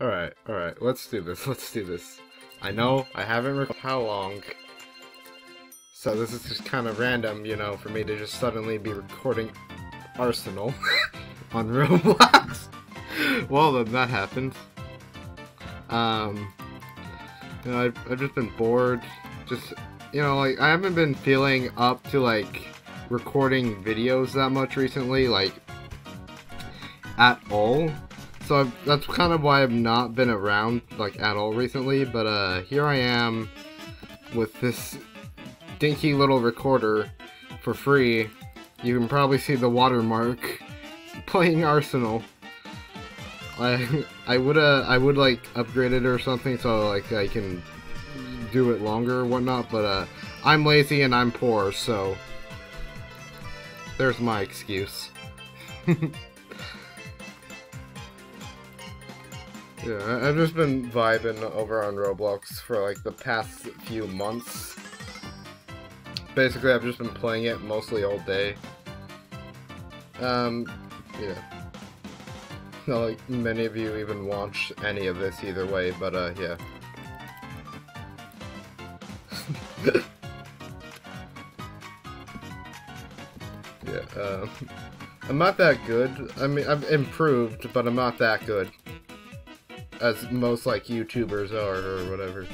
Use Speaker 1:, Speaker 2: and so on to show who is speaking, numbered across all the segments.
Speaker 1: Alright, alright, let's do this, let's do this. I know, I haven't recorded how long. So this is just kind of random, you know, for me to just suddenly be recording Arsenal on Roblox. well, then that happened. Um, you know, I've, I've just been bored. Just, you know, like, I haven't been feeling up to, like, recording videos that much recently, like, at all. So I've, that's kind of why I've not been around, like, at all recently, but, uh, here I am with this dinky little recorder for free. You can probably see the watermark playing Arsenal. I I would uh I would like upgrade it or something so like I can do it longer or whatnot, but uh I'm lazy and I'm poor, so there's my excuse. yeah, I've just been vibing over on Roblox for like the past few months. Basically, I've just been playing it mostly all day. Um, yeah. Not like many of you even watch any of this either way, but uh, yeah. yeah, um, I'm not that good. I mean, I've improved, but I'm not that good. As most, like, YouTubers are, or whatever.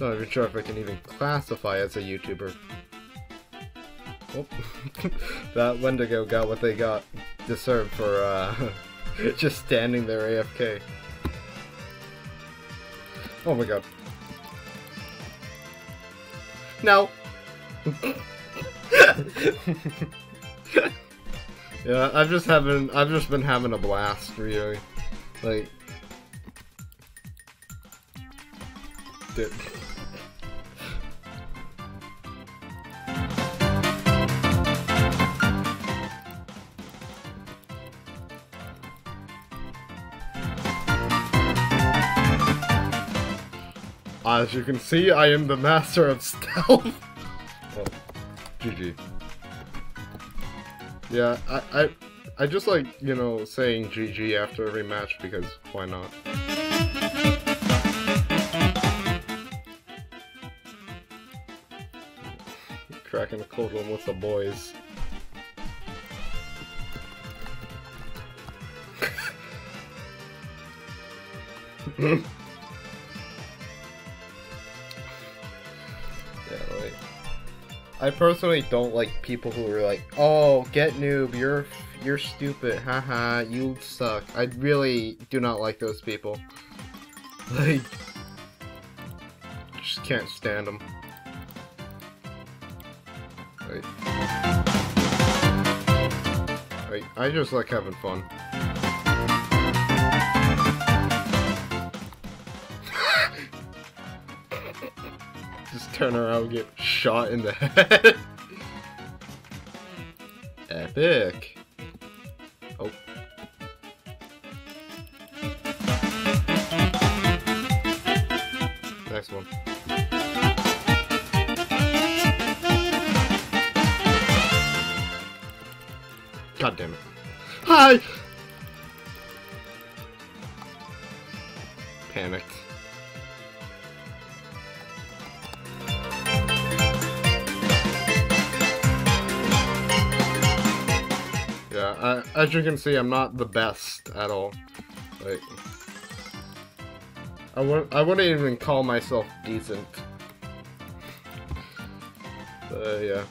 Speaker 1: Not even sure if I can even classify as a YouTuber. Oh, that Wendigo got what they got deserved for, uh, just standing there AFK. Oh my god. No! yeah, I've just having I've just been having a blast really. Like Dude. As you can see, I am the master of stealth. oh, GG. Yeah, I, I, I just like, you know, saying GG after every match because why not? Cracking a cold one with the boys. Yeah, like, I personally don't like people who are like, "Oh, get noob, you're you're stupid, haha, you suck." I really do not like those people. Like, just can't stand them. Like, like, I just like having fun. just turn around and get shot in the head. Epic. Oh. Next one. God damn it. Hi! Panicked. Yeah, I, as you can see, I'm not the best at all. Like, I wouldn't, I wouldn't even call myself decent. Uh, yeah.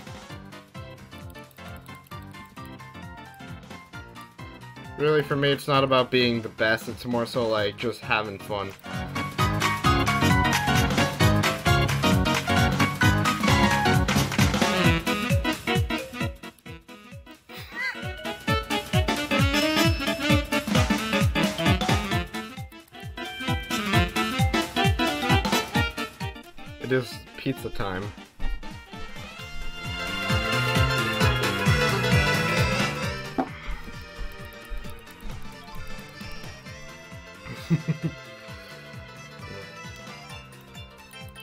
Speaker 1: Really, for me, it's not about being the best, it's more so like just having fun. It is pizza time.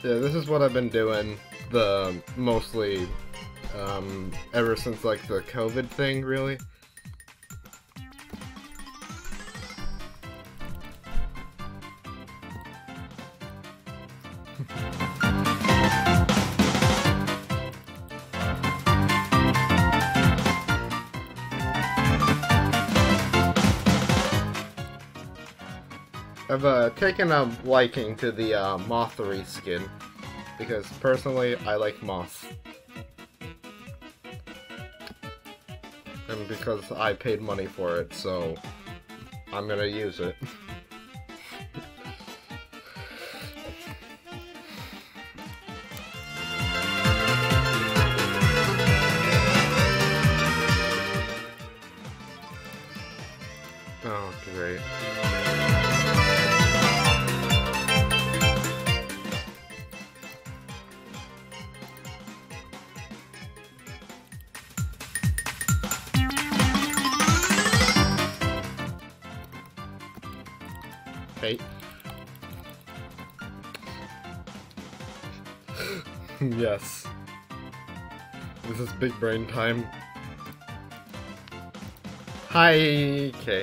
Speaker 1: Yeah, this is what I've been doing the mostly um, ever since like the COVID thing, really. I've uh, taken a liking to the uh, Mothery skin, because personally, I like moth. And because I paid money for it, so I'm gonna use it. oh, great. Hey. yes. This is big brain time. Hi. Okay.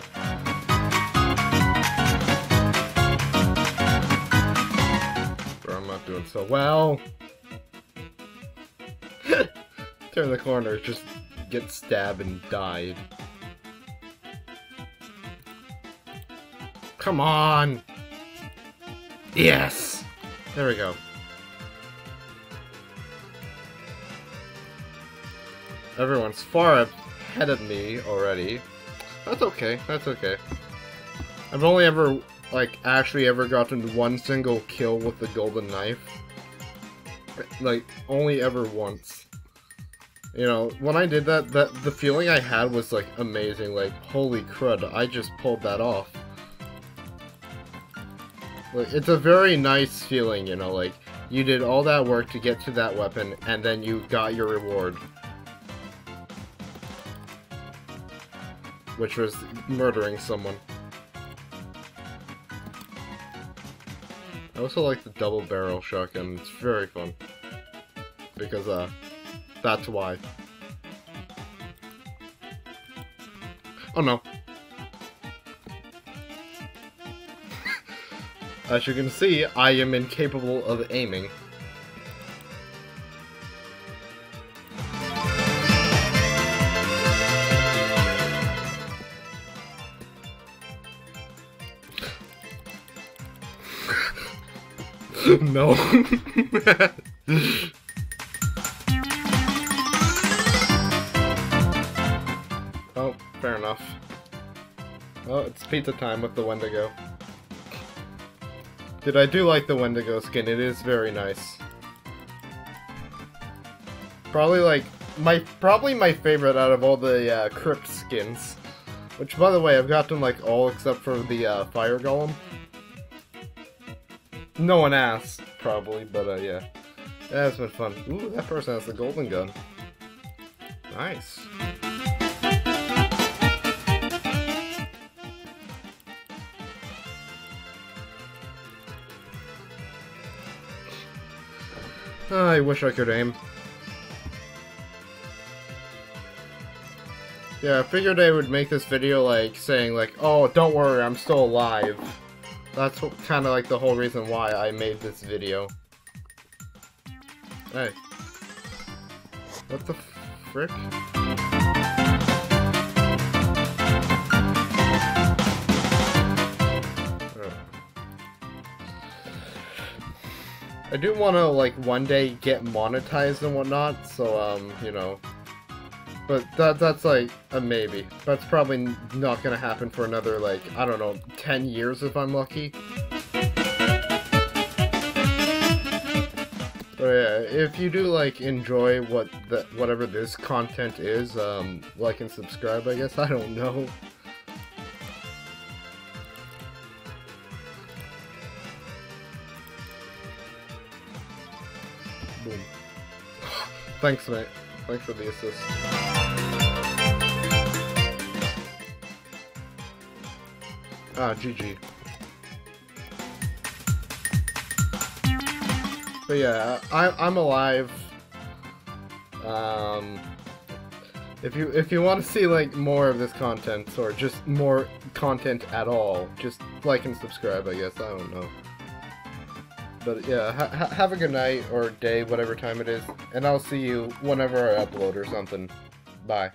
Speaker 1: Bro, I'm not doing so well. Turn the corner, just get stabbed and died. Come on! Yes! There we go. Everyone's far ahead of me already. That's okay, that's okay. I've only ever, like, actually ever gotten one single kill with the golden knife. Like, only ever once. You know, when I did that, that the feeling I had was, like, amazing. Like, holy crud, I just pulled that off. It's a very nice feeling, you know, like, you did all that work to get to that weapon, and then you got your reward. Which was murdering someone. I also like the double barrel shotgun, it's very fun. Because, uh, that's why. Oh no. As you can see, I am incapable of aiming. no. oh, fair enough. Oh, it's pizza time with the Wendigo. Dude, I do like the Wendigo skin, it is very nice. Probably like, my probably my favorite out of all the uh, Crypt skins. Which, by the way, I've gotten like all except for the uh, Fire Golem. No one asked, probably, but uh, yeah. That's been fun. Ooh, that person has the golden gun. Nice. I wish I could aim. Yeah, I figured I would make this video like saying like, oh, don't worry, I'm still alive. That's kind of like the whole reason why I made this video. Hey. What the frick? Do want to, like, one day get monetized and whatnot, so, um, you know. But that that's, like, a maybe. That's probably not gonna happen for another, like, I don't know, 10 years if I'm lucky. But yeah, if you do, like, enjoy what the, whatever this content is, um, like and subscribe, I guess, I don't know. Boom. Thanks, mate. Thanks for the assist. Ah, GG. But yeah, I, I'm alive. Um, if you if you want to see like more of this content or just more content at all, just like and subscribe. I guess I don't know. But yeah, ha ha have a good night or day, whatever time it is, and I'll see you whenever I upload or something. Bye.